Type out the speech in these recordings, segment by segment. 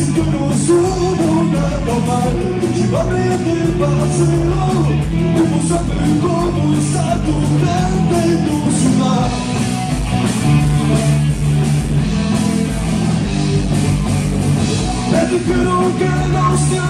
Sintono solo nadoval Ci vabbè passerò Devo sapere come è stato Prendendo su mare Perché non che non stiamo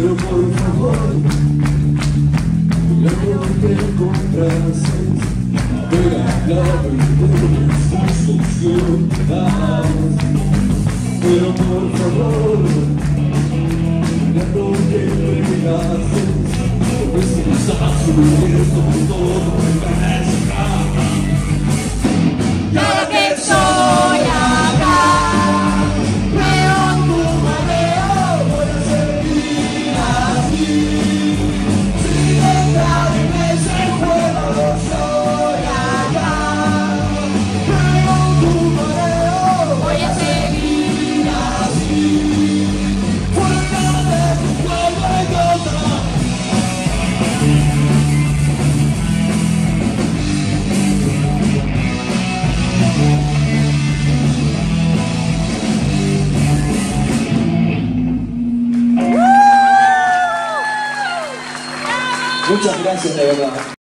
solo por favor Luego te comprases Pega la verdadera sensación Pero por favor Luego no te pegases Pues si sabes a subir con todo 有讲不敢起来了吗